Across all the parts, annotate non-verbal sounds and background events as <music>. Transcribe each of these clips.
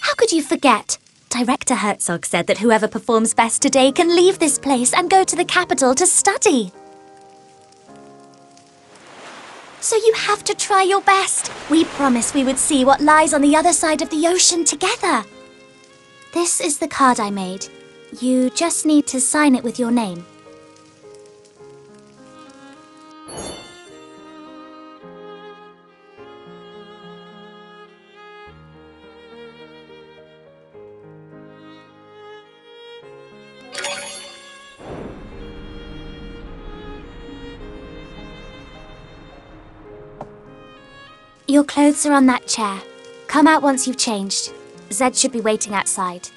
How could you forget? Director Herzog said that whoever performs best today can leave this place and go to the capital to study. So you have to try your best. We promised we would see what lies on the other side of the ocean together. This is the card I made. You just need to sign it with your name. Your clothes are on that chair. Come out once you've changed. Zed should be waiting outside.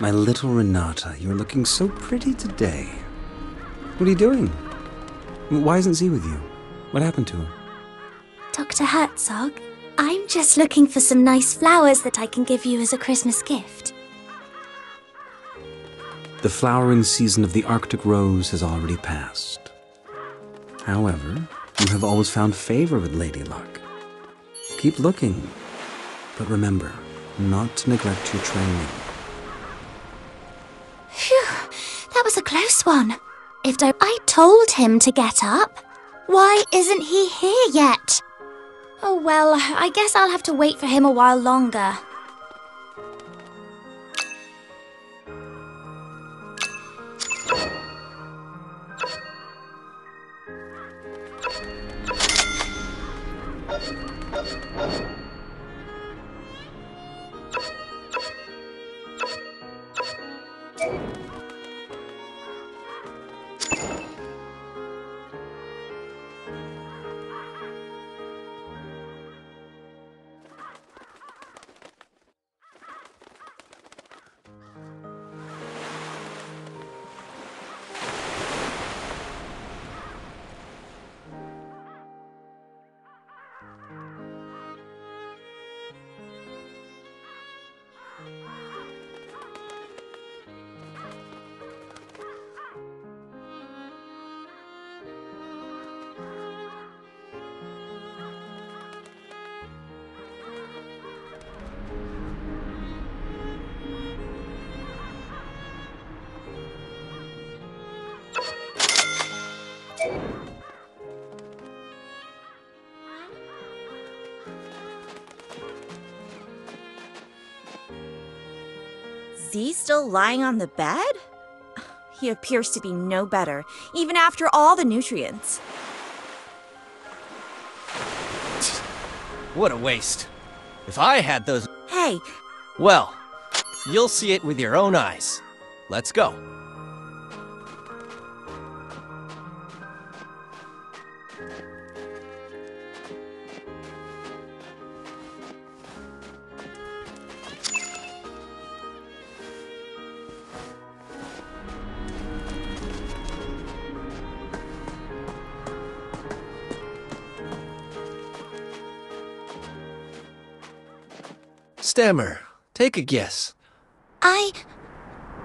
My little Renata, you're looking so pretty today. What are you doing? Why isn't Z with you? What happened to her? Dr. Herzog, I'm just looking for some nice flowers that I can give you as a Christmas gift. The flowering season of the Arctic rose has already passed. However, you have always found favor with Lady Luck. Keep looking, but remember not to neglect your training. Was a close one. If I, I told him to get up, why isn't he here yet? Oh well, I guess I'll have to wait for him a while longer. Z still lying on the bed? He appears to be no better, even after all the nutrients. What a waste. If I had those. Hey, Well, you'll see it with your own eyes. Let's go. Stammer, take a guess. I.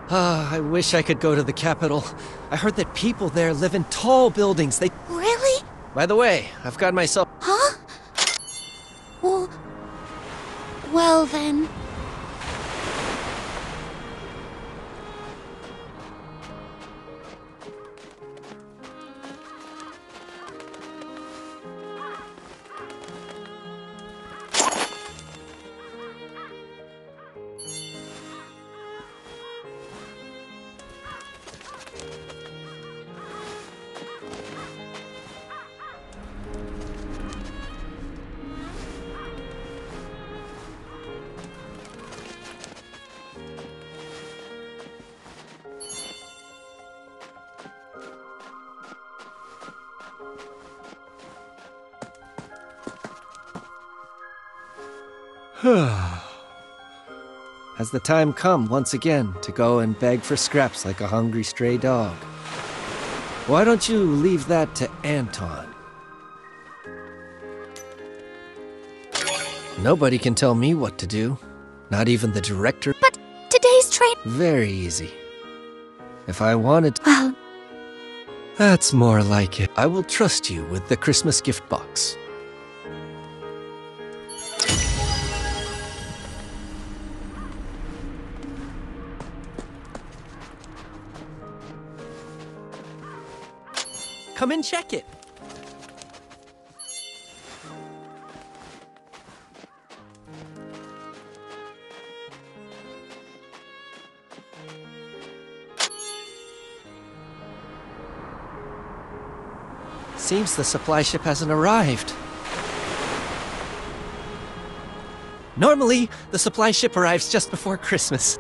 Ah, I wish I could go to the capital. I heard that people there live in tall buildings. They. Really? By the way, I've got myself. <sighs> Has the time come once again to go and beg for scraps like a hungry stray dog? Why don't you leave that to Anton? Nobody can tell me what to do. Not even the director. But today's train. Very easy. If I wanted to. Well. That's more like it. I will trust you with the Christmas gift box. Come and check it. Seems the supply ship hasn't arrived. Normally, the supply ship arrives just before Christmas.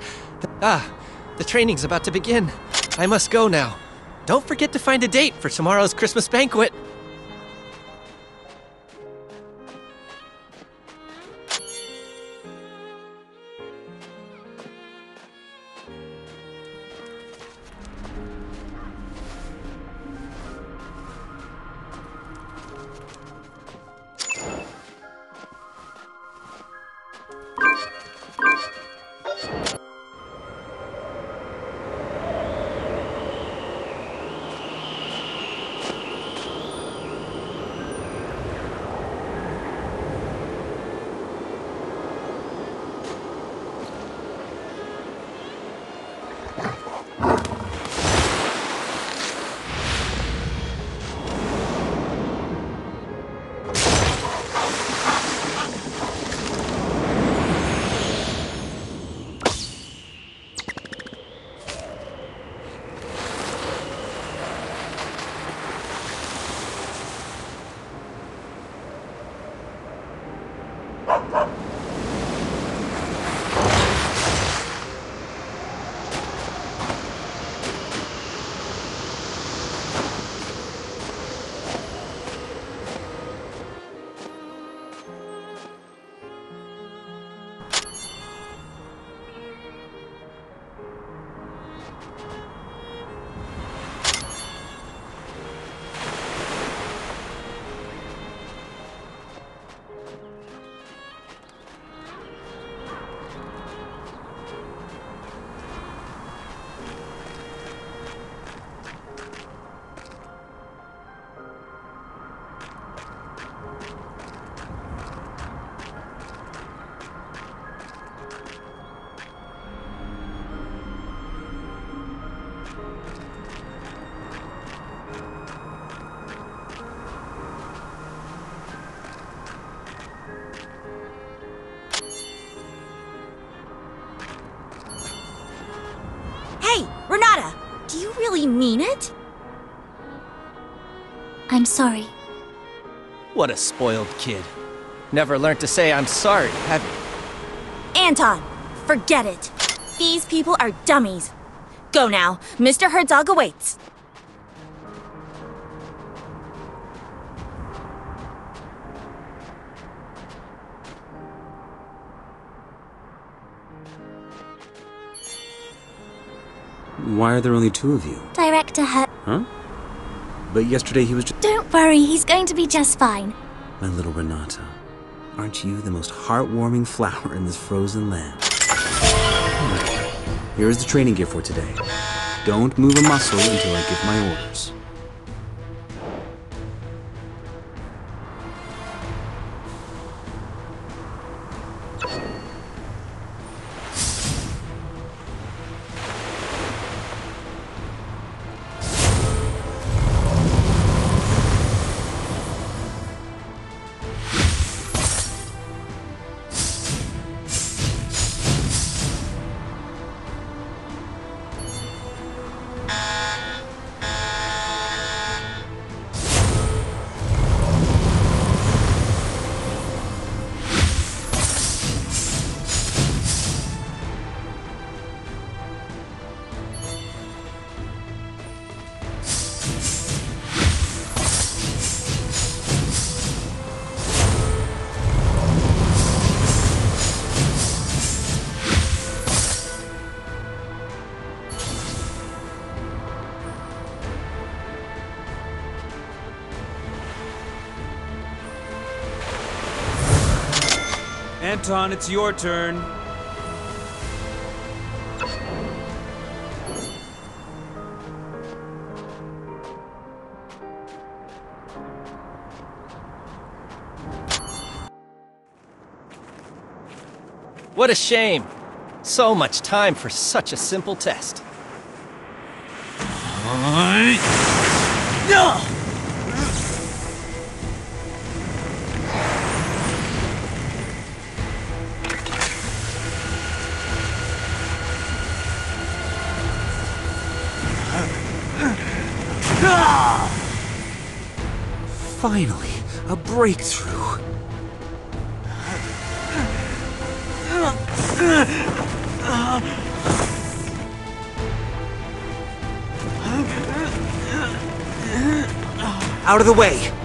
Ah, the training's about to begin. I must go now. Don't forget to find a date for tomorrow's Christmas banquet. Mean it? I'm sorry. What a spoiled kid. Never learned to say I'm sorry, have you? Anton, forget it. These people are dummies. Go now. Mr. Herzog awaits. Why are there only two of you? Director Hurt. Huh? But yesterday he was just. Don't worry, he's going to be just fine. My little Renata. Aren't you the most heartwarming flower in this frozen land? Here is the training gear for today. Don't move a muscle until I give my orders. Anton, it's your turn. What a shame. So much time for such a simple test. Finally, a breakthrough. Out of the way!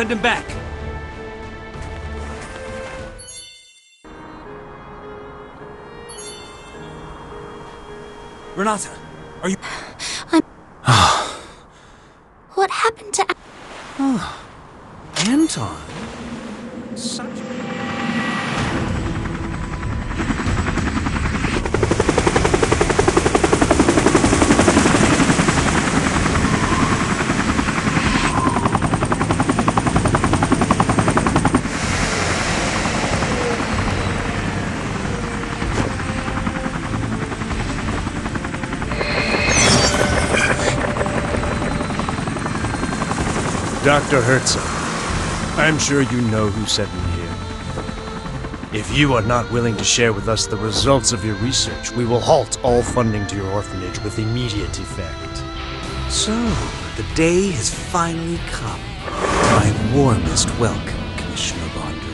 Send him back. Renata, are you... What happened to. Anton! Such... Dr. Herzog, I'm sure you know who sent me here. If you are not willing to share with us the results of your research, we will halt all funding to your orphanage with immediate effect. So, the day has finally come. My warmest welcome, Commissioner Bonder.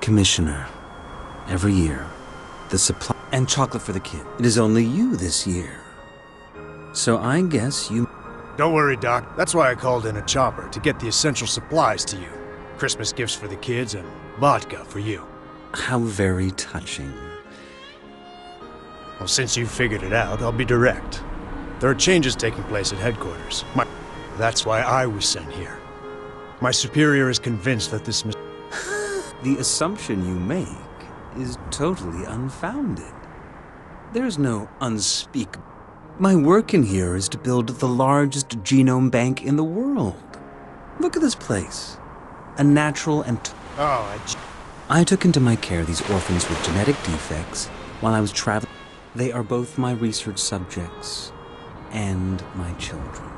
Commissioner, every year, the supply and chocolate for the kid. It is only you this year. So I guess you Don't worry, Doc. That's why I called in a chopper to get the essential supplies to you. Christmas gifts for the kids and vodka for you. how very touching. Well, since you figured it out, I'll be direct. There are changes taking place at headquarters. My, that's why I was sent here. My superior is convinced that this <laughs> The assumption you make is totally unfounded. There's no unspeakable. My work in here is to build the largest genome bank in the world. Look at this place. A natural and. T- Oh, I j- I took into my care these orphans with genetic defects while I was traveling. They are both my research subjects and my children.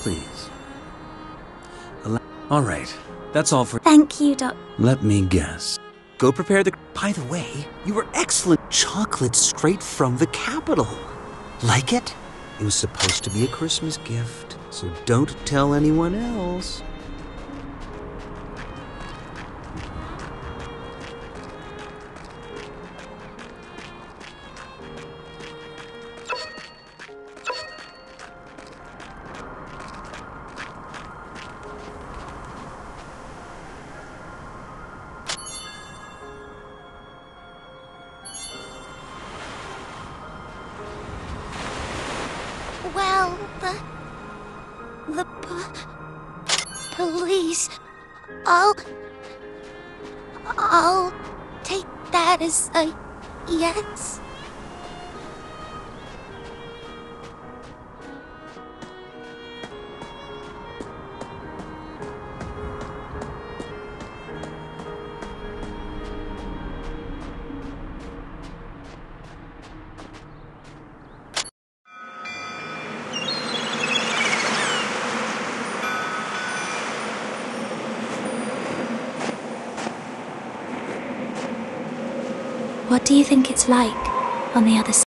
Please. Allow- all right, that's all for. Thank you, Doc. Let me guess. Go prepare the. By the way, you were excellent. Chocolate straight from the capital. Like it? It was supposed to be a Christmas gift, so don't tell anyone else. Police. I'll. I'll take that as a yes. Think it's like on the other side?